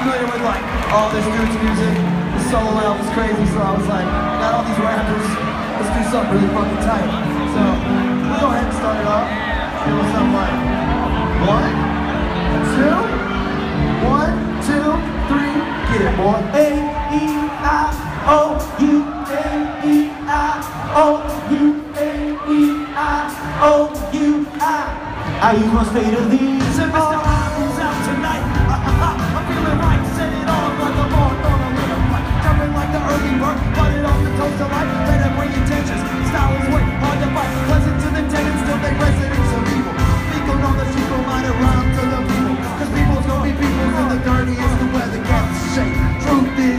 familiar with like all this dude's music, the solo album was crazy, so I was like, got all these rappers, let's do something really fucking tight. So we go ahead and start it off. It was something like one, two, one, two, three, get it boy. A E I O U A E I O U A E I O U I. I use my state of these. Mr. Poppins out tonight.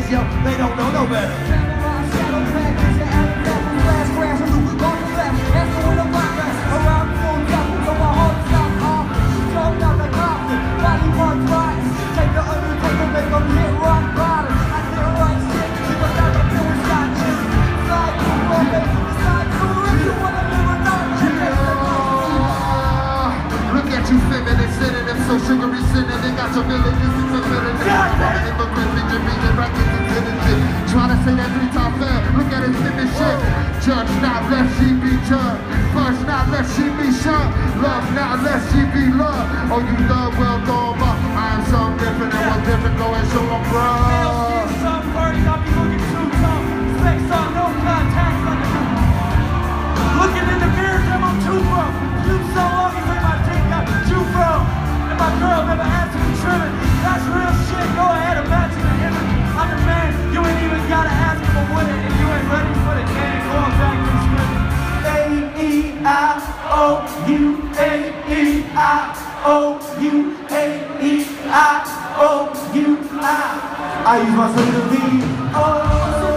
They don't know no better. They got the middle. Immigrant, picture reading brackets and sentences. Trying to say that three times. Look at his shit. Judge not, let she be judged. First not, let she be shut. Love not, let she be loved. Oh, you love, well, to. That's real shit. Go ahead, imagine it. him. I'm the man. You ain't even gotta ask it. If you ain't ready for the game, back to. A E I O U A E I O U A E I O U I. I use my state of these. Oh.